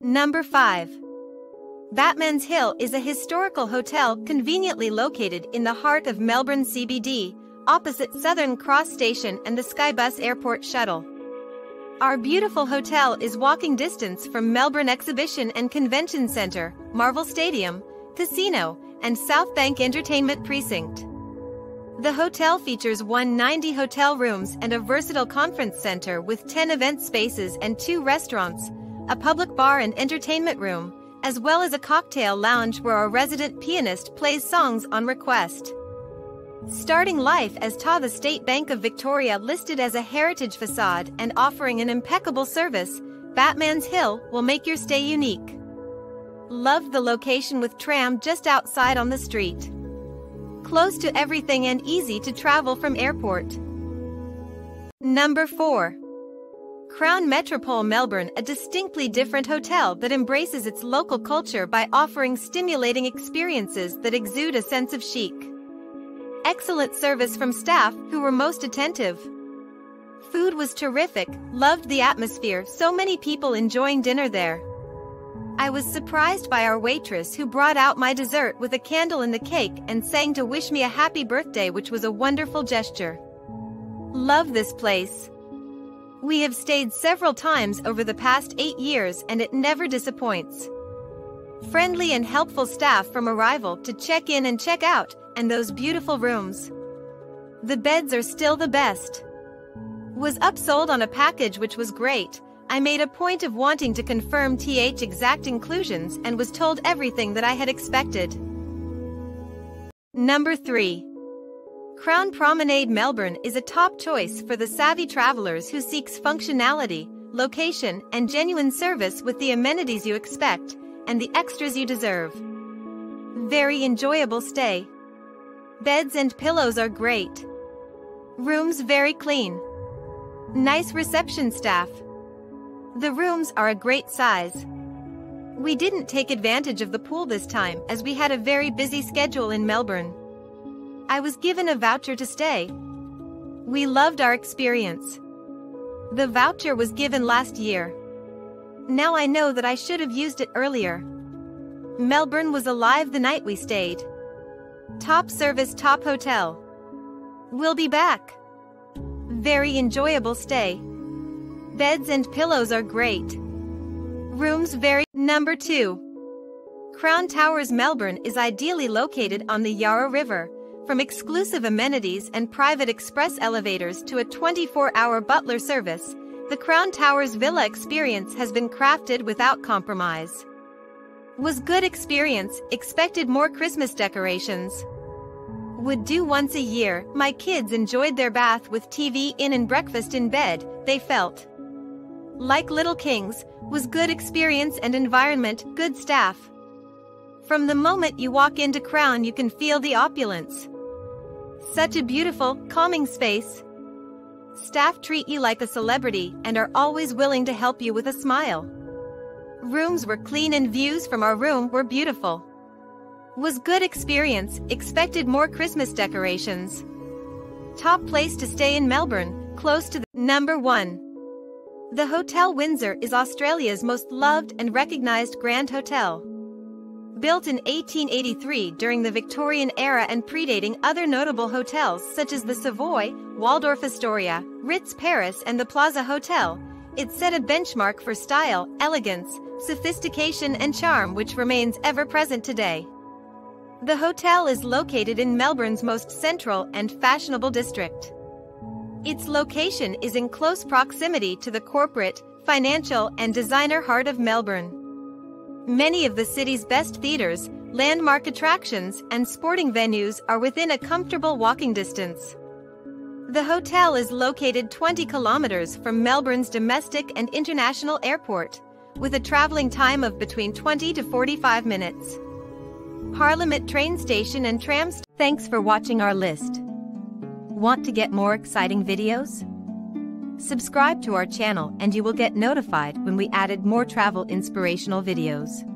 Number 5. Batman's Hill is a historical hotel conveniently located in the heart of Melbourne CBD, opposite Southern Cross Station and the Skybus Airport Shuttle. Our beautiful hotel is walking distance from Melbourne Exhibition and Convention Centre, Marvel Stadium, Casino, and South Bank Entertainment Precinct. The hotel features 190 hotel rooms and a versatile conference center with 10 event spaces and two restaurants, a public bar and entertainment room, as well as a cocktail lounge where our resident pianist plays songs on request. Starting life as Ta the State Bank of Victoria listed as a heritage facade and offering an impeccable service, Batman's Hill will make your stay unique. Love the location with tram just outside on the street. Close to everything and easy to travel from airport. Number 4. Crown Metropol Melbourne a distinctly different hotel that embraces its local culture by offering stimulating experiences that exude a sense of chic. Excellent service from staff who were most attentive. Food was terrific, loved the atmosphere, so many people enjoying dinner there. I was surprised by our waitress who brought out my dessert with a candle in the cake and sang to wish me a happy birthday which was a wonderful gesture. Love this place. We have stayed several times over the past eight years and it never disappoints. Friendly and helpful staff from arrival to check in and check out, and those beautiful rooms. The beds are still the best. Was upsold on a package which was great. I made a point of wanting to confirm TH exact inclusions and was told everything that I had expected. Number 3. Crown Promenade Melbourne is a top choice for the savvy travelers who seeks functionality, location, and genuine service with the amenities you expect and the extras you deserve. Very enjoyable stay. Beds and pillows are great. Rooms very clean. Nice reception staff. The rooms are a great size. We didn't take advantage of the pool this time as we had a very busy schedule in Melbourne. I was given a voucher to stay. We loved our experience. The voucher was given last year. Now I know that I should have used it earlier. Melbourne was alive the night we stayed. Top service top hotel. We'll be back. Very enjoyable stay. Beds and pillows are great. Rooms very... Number 2. Crown Towers Melbourne is ideally located on the Yarra River, from exclusive amenities and private express elevators to a 24-hour butler service, the Crown Towers Villa experience has been crafted without compromise. Was good experience, expected more Christmas decorations. Would do once a year, my kids enjoyed their bath with TV in and breakfast in bed, they felt. Like Little Kings, was good experience and environment, good staff. From the moment you walk into Crown you can feel the opulence. Such a beautiful, calming space. Staff treat you like a celebrity and are always willing to help you with a smile. Rooms were clean and views from our room were beautiful. Was good experience, expected more Christmas decorations. Top place to stay in Melbourne, close to the number 1. The Hotel Windsor is Australia's most loved and recognized grand hotel. Built in 1883 during the Victorian era and predating other notable hotels such as the Savoy, Waldorf Astoria, Ritz Paris and the Plaza Hotel, it set a benchmark for style, elegance, sophistication and charm which remains ever present today. The hotel is located in Melbourne's most central and fashionable district. Its location is in close proximity to the corporate, financial and designer heart of Melbourne. Many of the city's best theaters, landmark attractions, and sporting venues are within a comfortable walking distance. The hotel is located 20 kilometers from Melbourne's domestic and international airport, with a traveling time of between 20 to 45 minutes. Parliament train station and tram Thanks for watching our list. Want to get more exciting videos? Subscribe to our channel and you will get notified when we added more travel inspirational videos.